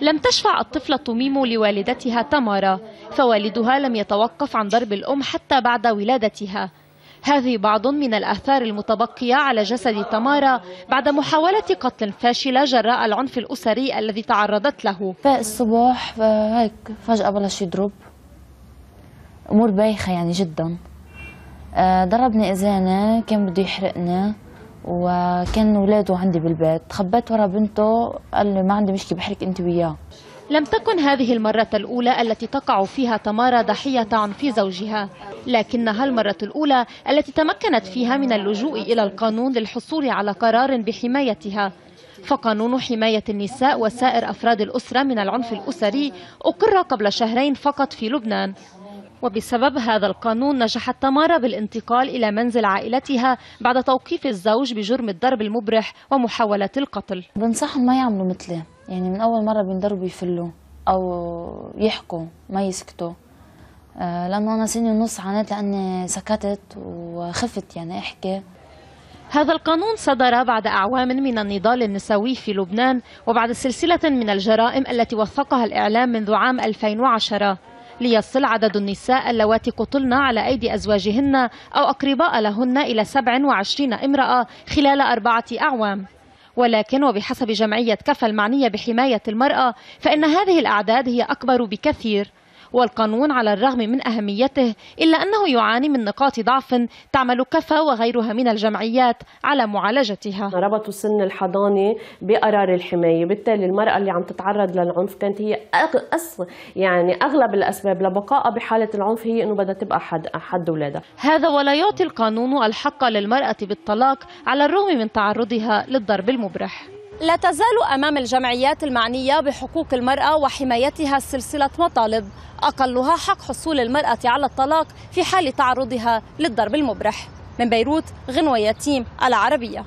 لم تشفع الطفلة ميمو لوالدتها تمارا فوالدها لم يتوقف عن ضرب الأم حتى بعد ولادتها. هذه بعض من الآثار المتبقية على جسد تمارا بعد محاولة قتل فاشلة جراء العنف الأسري الذي تعرضت له. فاق الصبح هيك فجأة بلش يضرب. أمور بايخة يعني جدا. آه، ضربني إذانة كان بده يحرقني وكان ولاده عندي بالبيت. تخبيت ورا بنته قال لي ما عندي مشكلة بحرك أنت وياه. لم تكن هذه المرة الأولى التي تقع فيها تمارا ضحية عنف زوجها لكنها المرة الأولى التي تمكنت فيها من اللجوء إلى القانون للحصول على قرار بحمايتها. فقانون حماية النساء وسائر أفراد الأسرة من العنف الأسري أقر قبل شهرين فقط في لبنان. وبسبب هذا القانون نجحت تمارا بالانتقال إلى منزل عائلتها بعد توقيف الزوج بجرم الضرب المبرح ومحاولة القتل. بنصحهم ما يعملوا مثلي يعني من أول مرة بينضربوا يفلوا أو يحكوا ما يسكتوا. آه، لأنه أنا سنة ونص عانيت لأني سكتت وخفت يعني أحكي. هذا القانون صدر بعد أعوام من النضال النسوي في لبنان وبعد سلسلة من الجرائم التي وثقها الإعلام منذ عام 2010 ليصل عدد النساء اللواتي قتلن على أيدي أزواجهن أو أقرباء لهن إلى 27 امرأة خلال أربعة أعوام. ولكن وبحسب جمعية كفى المعنية بحماية المرأة فإن هذه الأعداد هي أكبر بكثير. والقانون على الرغم من أهميته إلا أنه يعاني من نقاط ضعف تعمل كفى وغيرها من الجمعيات على معالجتها. ربطوا سن الحضانة بقرار الحماية. بالتالي المرأة اللي عم تتعرض للعنف كانت هي أص يعني أغلب الأسباب لبقائها بحالة العنف هي أنه بدها تبقى حد, حد ولادها. هذا ولا يعطي القانون الحق للمرأة بالطلاق على الرغم من تعرضها للضرب المبرح. لا تزال أمام الجمعيات المعنية بحقوق المرأة وحمايتها سلسلة مطالب أقلها حق حصول المرأة على الطلاق في حال تعرضها للضرب المبرح. من بيروت غنوة يتيم العربية.